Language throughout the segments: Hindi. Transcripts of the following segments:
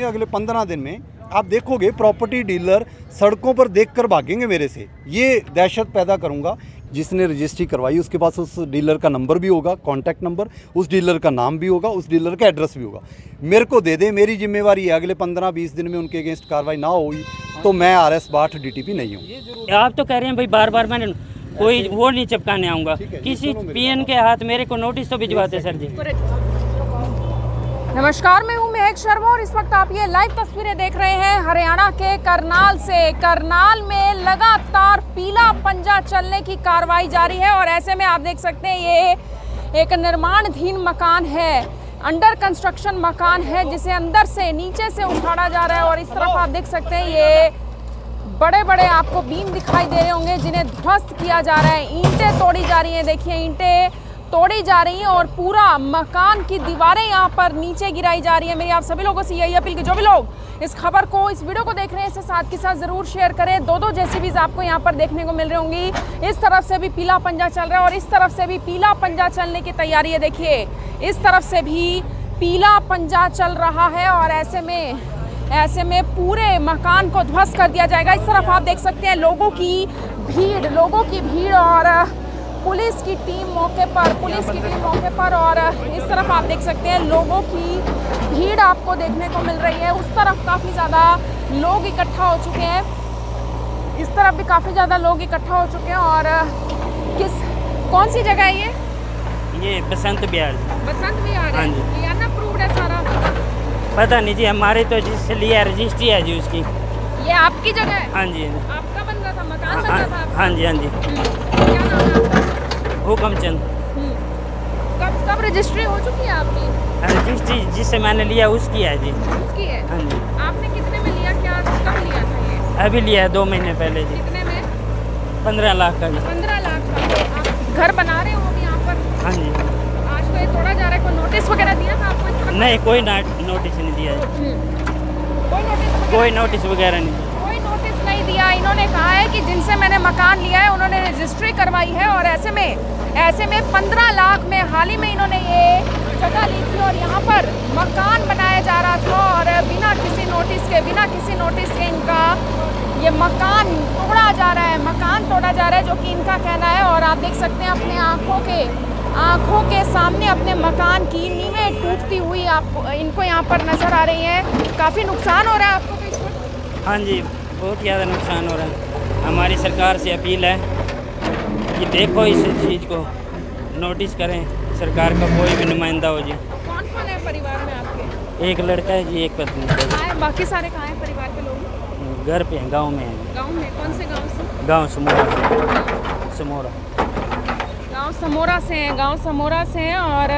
में अगले पंद्रह दिन में आप देखोगे प्रॉपर्टी डीलर सड़कों पर देखकर भागेंगे मेरे से। ये दहशत पैदा करूँगा। जिसने रजिस्ट्री करवाई उसके पास उस डीलर का नंबर भी होगा कॉन्टैक्ट नंबर उस डीलर का नाम भी होगा उस डीलर का एड्रेस भी होगा। मेरे को दे दे मेरी जिम्मेवारी है। अगले पंद्रह बीस दिन में उनके अगेंस्ट कार्रवाई ना हुई तो मैं आर एस बाट डी टी पी नहीं हूँ। आप तो कह रहे हैं भाई बार बार मैंने कोई वो नहीं चिपकाने आऊँगा। किसी पीएन के हाथ मेरे को नोटिस तो भिजवाते सर जी। नमस्कार मैं हूँ महक शर्मा और इस वक्त आप ये लाइव तस्वीरें देख रहे हैं। हरियाणा के करनाल से। करनाल में लगातार पीला पंजा चलने की कार्रवाई जारी है और ऐसे में आप देख सकते हैं, ये एक निर्माणाधीन मकान है। अंडर कंस्ट्रक्शन मकान है, जिसे अंदर से नीचे से उठाड़ा जा रहा है और इस तरफ़ आप देख सकते हैं, ये बड़े बड़े आपको बीम दिखाई दे रहे होंगे, जिन्हें ध्वस्त किया जा रहा है। ईंटें तोड़ी जा रही हैं, देखिए, ईंटें तोड़ी जा रही हैं और पूरा मकान की दीवारें यहाँ पर नीचे गिराई जा रही है। मेरी आप सभी लोगों से यही अपील की जो भी लोग इस खबर को, इस वीडियो को देख रहे हैं, इसे साथ के साथ ज़रूर शेयर करें। दो दो जेसीबीज आपको यहाँ पर देखने को मिल रही होंगी। इस तरफ़ से भी पीला पंजा चल रहा है और इस तरफ़ से भी पीला पंजा चलने की तैयारी है। देखिए, इस तरफ़ से भी पीला पंजा चल रहा है और ऐसे में ऐसे में पूरे मकान को ध्वस्त कर दिया जाएगा। इस तरफ़ आप देख सकते हैं लोगों की भीड़, लोगों की भीड़ और पुलिस की टीम मौके पर पुलिस की टीम मौके पर और इस तरफ़ आप देख सकते हैं लोगों की भीड़ आपको देखने को मिल रही है। उस तरफ़ काफ़ी ज़्यादा लोग इकट्ठा हो चुके हैं। इस तरफ़ भी काफ़ी ज़्यादा लोग इकट्ठा हो चुके हैं और किस कौन सी जगह है ये? ये बसंत बिहार। बसंत बिहार हाँ? है जी। ये अनअप्रूव्ड है सारा? पता नहीं जी हमारे तो जिस लिए रजिस्ट्री है जी उसकी। ये आपकी जगह है? हाँ जी आपका था मकान हाँ? हाँ जी हाँ जी। हम्म, है आपका? हुक्मचंद हम्म। कब कब रजिस्ट्री हो चुकी है आपकी? रजिस्ट्री जिससे मैंने लिया उसकी है जी। उसकी है? हाँ जी। आपने कितने में लिया? क्या कब लिया था ये? अभी लिया है दो महीने पहले जी। कितने में? पंद्रह लाख का जी। पंद्रह लाख का। घर बना रहे हो अभी यहाँ पर? हाँ जी। आज को ये तोड़ा जा रहा है कोई नोटिस वगैरह दिया था आपको? नहीं कोई नोटिस नहीं दिया कोई नोटिस वगैरह- कोई नोटिस वगैरह नहीं दिया इन्होंने कहा है कि जिनसे मैंने मकान लिया है, उन्होंने रजिस्ट्री करवाई है और ऐसे में ऐसे में पंद्रह लाख में हाल ही में इन्होंने ये जगह ली थी और यहाँ पर मकान बनाया जा रहा था और बिना किसी नोटिस के, बिना किसी नोटिस के इनका ये मकान तोड़ा जा रहा है, मकान तोड़ा जा रहा है जो कि इनका कहना है और आप देख सकते हैं अपने आँखों के आँखों के सामने अपने मकान की नींवें टूटती हुई आपको इनको यहाँ पर नज़र आ रही है। काफ़ी नुकसान हो रहा है आपको तो हाँ जी। बहुत ज़्यादा नुकसान हो रहा है। हमारी सरकार से अपील है कि देखो इस चीज़ को नोटिस करें सरकार का कोई भी नुमाइंदा हो जी कौन कौन है परिवार में आपके? एक लड़का है जी एक पत्नी। है बाकी सारे कहाँ हैं परिवार के लोग? घर पे हैं गाँव में है। गाँव में कौन से गाँव से? गाँव समोरा समोरा। गाँव समोरा से हैं गाँव समोरा से हैं और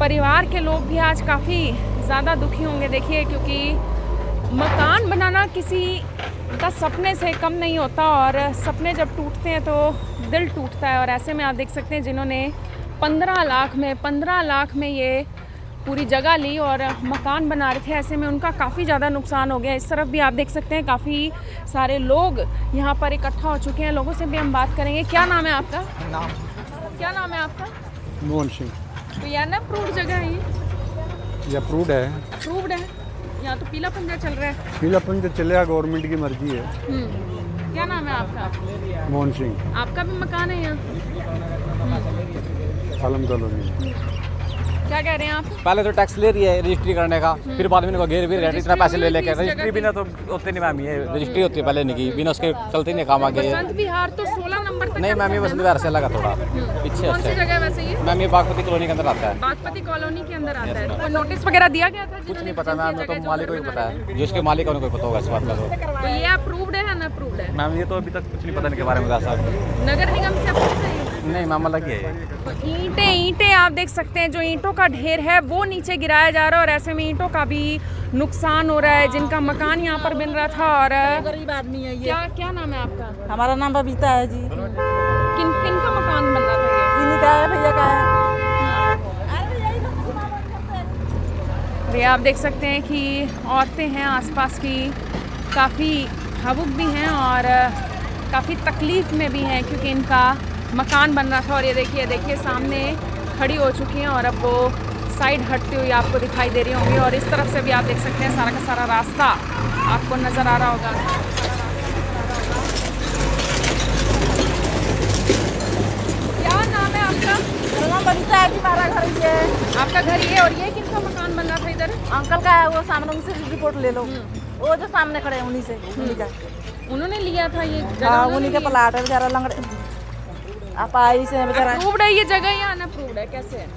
परिवार के लोग भी आज काफ़ी ज़्यादा दुखी होंगे देखिए क्योंकि मकान बनाना किसी का सपने से कम नहीं होता और सपने जब टूटते हैं तो दिल टूटता है। और ऐसे में आप देख सकते हैं जिन्होंने पंद्रह लाख में पंद्रह लाख में ये पूरी जगह ली और मकान बना रहे थे ऐसे में उनका काफ़ी ज़्यादा नुकसान हो गया। इस तरफ़ भी आप देख सकते हैं काफ़ी सारे लोग यहाँ पर इकट्ठा हो चुके हैं। लोगों से भी हम बात करेंगे। क्या नाम है आपका? नाम। क्या नाम है आपका? मोहन सिंह। तो यह ना अप्रूव्ड जगह है ये? ये अप्रूव्ड है। अप्रूव्ड है? यहाँ तो पीला पंजा चल रहा है। पीला पंजा चलेगा गवर्नमेंट की मर्ज़ी है। हम्म। क्या नाम है आपका? मोहन सिंह। आपका भी मकान है यहाँ? आलम कॉलोनी। क्या कह रहे हैं आप? पहले तो टैक्स ले रही है रजिस्ट्री करने का फिर बाद में इनको घेर भी रहे इतना पैसे ले लेके। रजिस्ट्री बिना तो होते नहीं मैम ये रजिस्ट्री होती है पहले नहीं की बिना उसके चलते नहीं काम आगे। बसंत विहार तो 16 नंबर नहीं मैम ये बसंत ना? विहार से लगा थोड़ा। पीछे कौन सी से जगह वैसे मैम ये बागपति कॉलोनी के अंदर आता है। बागपति कॉलोनी के अंदर आता है। तो नोटिस वगैरह दिया गया था कुछ नहीं पता मैम तो मालिक को ही पता है। जिसके मालिक है उनको पता होगा इस बात का तो। तो ये अप्रूव्ड है अनअप्रूव्ड है? मैम ये तो अभी तक कुछ नहीं पता इनके बारे में साहब नगर निगम से? नहीं मैम अलग ही ईंटें ईंटें आप देख सकते हैं जो ईंटों का ढेर है वो नीचे गिराया जा रहा है और ऐसे में ईंटों का भी नुकसान हो रहा है जिनका मकान यहाँ पर बन रहा था और गरीब आदमी है ये। क्या क्या नाम है आपका? हमारा नाम बबीता है जी। किन किन का मकान बन रहा था? इन्हीं का है भैया का है। ये ये आप देख सकते हैं कि औरतें हैं आसपास की काफ़ी भावुक भी हैं और काफ़ी तकलीफ़ में भी हैं क्योंकि इनका मकान बन रहा था और ये देखिए देखिए सामने खड़ी हो चुकी हैं और अब वो साइड हटती हुई आपको दिखाई दे रही होंगी और इस तरफ़ से भी आप देख सकते हैं सारा का सारा रास्ता आपको नज़र आ रहा होगा। क्या नाम है है जी हमारा घर ये है। आपका घर ये और ये किनका मकान बन रहा था इधर? अंकल का है वो सामने उनसे रिपोर्ट ले लो। वो जो सामने खड़े हैं उन्हीं से उन्हीं का। उन्होंने लिया था ये? हाँ उन्हीं के प्लाट है बेचारा लंगड़े। आप आई से हैं अप्रूव्ड है ये जगह या अनअप्रूव्ड है कैसे है?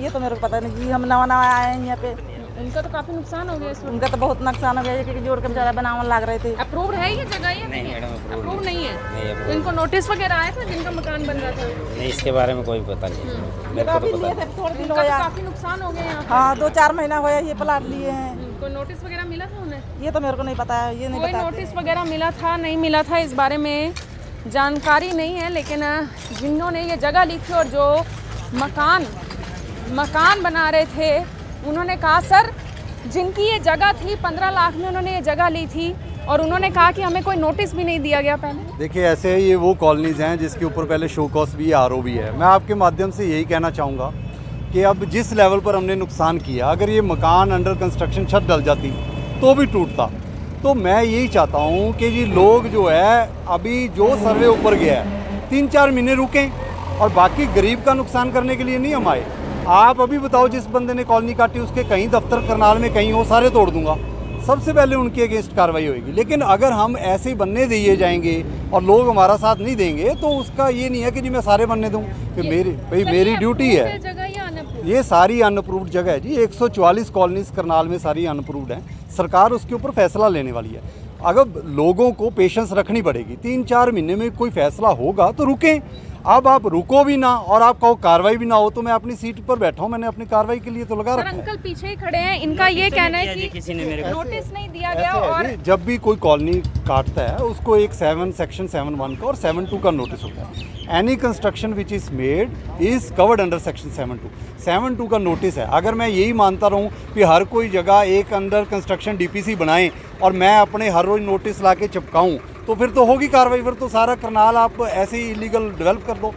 ये तो मेरे को पता नहीं जी हम नवा नवा आए हैं यहाँ पे। उनका तो काफ़ी नुकसान हो गया इस वक्त। उनका तो बहुत नुकसान हो गया एक जोड़ के बेचारा बनावन लग रहे थे। अप्रूव्ड है ये जगह या नहीं है अप्रूव नहीं है। तो इनको नोटिस वगैरह आया था जिनका मकान बन रहा था? नहीं इसके बारे में कोई पता नहीं। ये तो अभी लिए थे थोड़े दिन हो तो गया काफ़ी नुकसान हो गया यहाँ पे। हाँ दो चार महीना होया ये प्लाट लिए हैं। कोई नोटिस वगैरह मिला था उन्हें? ये तो मेरे को नहीं पता है ये नहीं कोई पता नोटिस वगैरह मिला था नहीं मिला था इस बारे में? जानकारी नहीं है, लेकिन जिन्होंने ये जगह ली थी और जो मकान मकान बना रहे थे, उन्होंने कहा, सर, जिनकी ये जगह थी, पंद्रह लाख में उन्होंने ये जगह ली थी और उन्होंने कहा कि हमें कोई नोटिस भी नहीं दिया गया पहले। देखिए, ऐसे ये वो कॉलोनीज हैं, जिसके ऊपर पहले शो कॉस्ट भी आर भी है। मैं आपके माध्यम से यही कहना चाहूँगा कि अब जिस लेवल पर हमने नुकसान किया, अगर ये मकान अंडर कंस्ट्रक्शन छत डल जाती तो भी टूटता। तो मैं यही चाहता हूँ कि जी लोग जो है अभी जो सर्वे ऊपर गया है तीन चार महीने रुकें और बाकी गरीब का नुकसान करने के लिए नहीं हम आए। आप अभी बताओ जिस बंदे ने कॉलोनी काटी उसके कहीं दफ्तर करनाल में कहीं हो सारे तोड़ दूँगा। सबसे पहले उनके अगेंस्ट कार्रवाई होगी लेकिन अगर हम ऐसे ही बनने दिए जाएँगे और लोग हमारा साथ नहीं देंगे तो उसका ये नहीं है कि जी मैं सारे बनने दूँ। कि मेरी भाई मेरी ड्यूटी है। या सारी अनअप्रूव्ड जगह है जी। 144 कॉलोनीज करनाल में सारी अनअप्रूव्ड हैं। सरकार उसके ऊपर फैसला लेने वाली है। अगर लोगों को पेशेंस रखनी पड़ेगी, तीन चार महीने में कोई फैसला होगा तो रुकें। अब आप रुको भी ना और आप कहो कार्रवाई भी ना हो तो मैं अपनी सीट पर बैठा हूँ मैंने अपनी कार्रवाई के लिए तो लगा रखा है। अंकल पीछे ही खड़े हैं इनका ये कहना है कि किसी ने मेरे नोटिस नहीं दिया गया और जब भी कोई कॉलोनी काटता है उसको एक सेवन सेक्शन सेवन वन का और सेवन टू का नोटिस होता है। Any construction which is made is covered under section seven two seven two का नोटिस है। अगर मैं यही मानता रहूँ कि हर कोई जगह एक अंडर कंस्ट्रक्शन डीपीसी बनाएँ और मैं अपने हर रोज नोटिस ला के चिपकाऊँ तो फिर तो होगी कार्रवाई, फिर तो सारा करनाल आप ऐसे ही इलीगल डेवलप कर दो।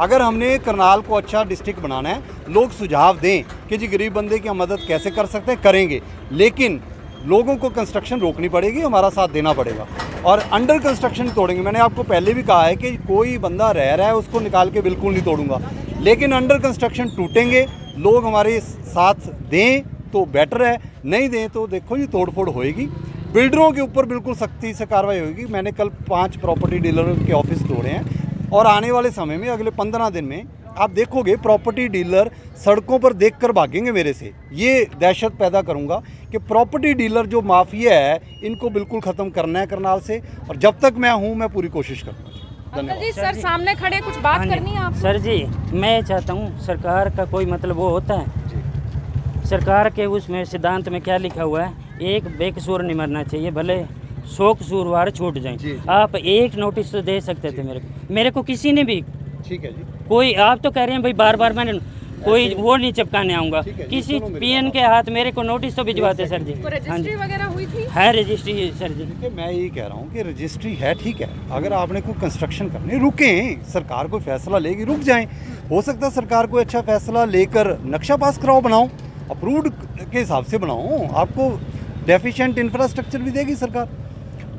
अगर हमने करनाल को अच्छा डिस्ट्रिक्ट बनाना है, लोग सुझाव दें कि जी गरीब बंदे की हम मदद कैसे कर सकते हैं, करेंगे। लेकिन लोगों को कंस्ट्रक्शन रोकनी पड़ेगी, हमारा साथ देना पड़ेगा। और अंडर कंस्ट्रक्शन तोड़ेंगे। मैंने आपको पहले भी कहा है कि कोई बंदा रह रहा है, उसको निकाल के बिल्कुल नहीं तोड़ूँगा। लेकिन अंडर कंस्ट्रक्शन टूटेंगे, लोग हमारे साथ दें तो बेटर है, नहीं दें तो देखो जी तोड़ फोड़ होएगी। बिल्डरों के ऊपर बिल्कुल सख्ती से कार्रवाई होगी। मैंने कल पाँच प्रॉपर्टी डीलर के ऑफ़िस तोड़े हैं और आने वाले समय में अगले पंद्रह दिन में आप देखोगे प्रॉपर्टी डीलर सड़कों पर देख कर भागेंगे मेरे से। ये दहशत पैदा करूँगा कि प्रॉपर्टी डीलर जो माफिया है इनको बिल्कुल ख़त्म करना है करनाल से और जब तक मैं हूँ मैं पूरी कोशिश करूँगा अंकल जी सर सामने खड़े कुछ बात करनी है आप सर जी मैं चाहता हूँ सरकार का कोई मतलब वो होता है। सरकार के उसमें सिद्धांत में क्या लिखा हुआ है? एक बेकसूर नहीं मरना चाहिए भले सौ कसूरवार छूट जाए। आप एक नोटिस तो दे सकते थे मेरे को। मेरे को किसी ने भी ठीक है जी। कोई आप तो कह रहे हैं भाई बार बार मैंने कोई वो नहीं चिपकाने आऊँगा। किसी पीएन के हाथ मेरे को नोटिस तो भिजवाते सर जी। हाँ जी। वगैरह हुई थी? है रजिस्ट्री सर जी। देखिए मैं यही कह रहा हूँ कि रजिस्ट्री है ठीक है। अगर आपने कोई कंस्ट्रक्शन करनी रुकें। सरकार कोई फैसला लेगी रुक जाएँ। हो सकता है सरकार कोई अच्छा फैसला लेकर नक्शा पास कराओ बनाओ। अप्रूव्ड के हिसाब से बनाओ। आपको डेफिशिएंट इंफ्रास्ट्रक्चर भी देगी सरकार।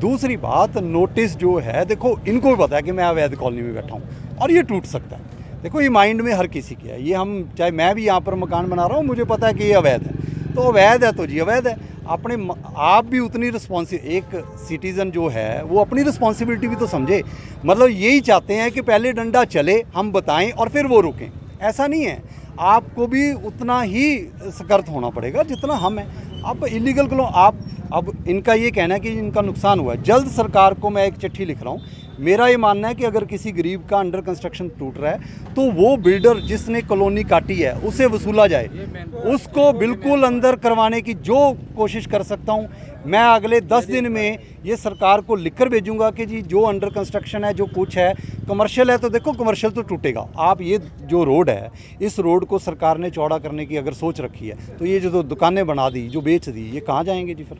दूसरी बात नोटिस जो है, देखो, इनको भी पता है कि मैं अवैध कॉलोनी में बैठा हूँ, और ये टूट सकता है। देखो, ये माइंड में हर किसी की है। ये हम, चाहे मैं भी यहाँ पर मकान बना रहा हूँ, मुझे पता है कि ये अवैध है। तो अवैध है तो जी अवैध है। अपने आप भी उतनी रिस्पॉन्सि एक सिटीज़न जो है, वो अपनी रिस्पॉन्सिबिलिटी भी तो समझे। मतलब यही चाहते हैं कि पहले डंडा चले, हम बताएँ, और फिर वो रुकें। ऐसा नहीं है। आपको भी उतना ही सतर्क होना पड़ेगा जितना हम हैं। अब इलीगल करो आप, अब इनका ये कहना है कि इनका नुकसान हुआ है। जल्द सरकार को मैं एक चिट्ठी लिख रहा हूँ। मेरा ये मानना है कि अगर किसी गरीब का अंडर कंस्ट्रक्शन टूट रहा है तो वो बिल्डर जिसने कॉलोनी काटी है, उसे वसूला जाए। उसको बिल्कुल अंदर करवाने की जो कोशिश कर सकता हूँ मैं अगले दस दिन में ये सरकार को लिखकर भेजूँगा कि जी, जो अंडर कंस्ट्रक्शन है, जो कुछ है कमर्शियल है तो देखो कमर्शियल तो टूटेगा। आप ये जो रोड है, इस रोड को सरकार ने चौड़ा करने की अगर सोच रखी है तो ये जो दुकानें बना दी, जो बेच दी, ये कहाँ जाएँगे जी फिर?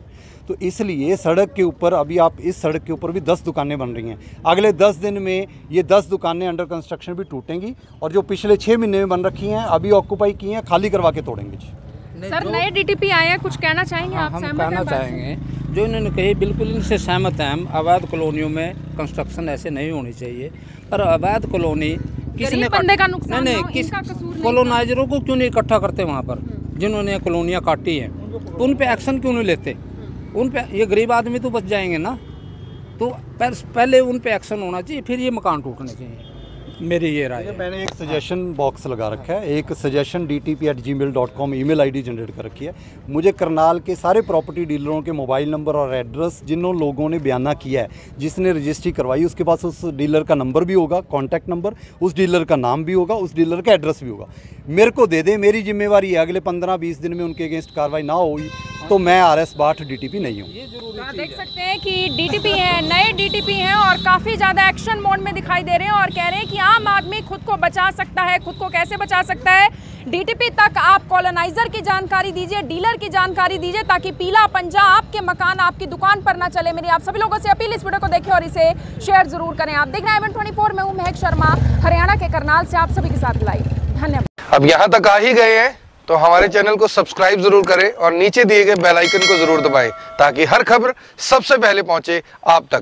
तो इसलिए सड़क के ऊपर अभी आप इस सड़क के ऊपर भी दस दुकानें बन रही हैं। अगले दस दिन में ये दस दुकानें अंडर कंस्ट्रक्शन भी टूटेंगी और जो पिछले छः महीने में बन रखी हैं, अभी ऑक्यूपाई की हैं, खाली करवा के तोड़ेंगे जी। सर नए डीटीपी आए हैं कुछ कहना चाहेंगे आप? हम कहना चाहेंगे जो इन्होंने कही बिल्कुल इनसे सहमत हैं हम अवैध कॉलोनियों में कंस्ट्रक्शन ऐसे नहीं होनी चाहिए। पर अवैध कॉलोनी किसने गरीब बंदे का नुकसान नहीं नहीं हो, किस कॉलोनाइजरों को क्यों नहीं इकट्ठा करते वहाँ पर जिन्होंने कॉलोनियाँ काटी हैं? उन पे एक्शन क्यों नहीं लेते? उन पे ये गरीब आदमी तो बच जाएँगे ना? तो पहले उन पर एक्शन होना चाहिए फिर ये मकान टूटने चाहिए। मेरी ये राय है। मैंने एक सजेशन बॉक्स लगा रखा है। एक suggestion D T P at Gmail dot com email I D generate कर रखी है। मुझे करनाल के सारे प्रॉपर्टी डीलरों के मोबाइल नंबर और एड्रेस जिन लोगों ने बयाना किया है जिसने रजिस्ट्री करवाई उसके पास उस डीलर का नंबर भी होगा कॉन्टैक्ट नंबर उस डीलर का नाम भी होगा उस डीलर का एड्रेस भी होगा। मेरे को दे दे मेरी जिम्मेवारी है अगले पंद्रह बीस दिन में उनके अगेंस्ट कार्रवाई ना हुई तो मैं आर एस बाट डी टी पी नहीं हूँ। तो देख सकते हैं कि डीटीपी हैं नए डीटीपी हैं और काफ़ी ज़्यादा एक्शन मोड में दिखाई दे रहे हैं और कह रहे हैं कि आम आदमी खुद को बचा सकता है खुद को कैसे बचा सकता है। डीटीपी तक आप कॉलोनाइजर की जानकारी दीजिए डीलर की जानकारी दीजिए ताकि पीला पंजा आपके मकान आपकी दुकान पर ना चले मेरी आप सभी लोगों से अपील इस वीडियो को देखें और इसे शेयर ज़रूर करें। आप देख रहे हैं ट्वेंटी फोर में हूँ महक शर्मा हरियाणा के करनाल से आप सभी के साथ लाइव धन्यवाद। अब यहाँ तक आ ही गए हैं। तो हमारे चैनल को सब्सक्राइब ज़रूर करें और नीचे दिए गए बेल आइकन को ज़रूर दबाएँ ताकि हर खबर सबसे पहले पहुँचे आप तक।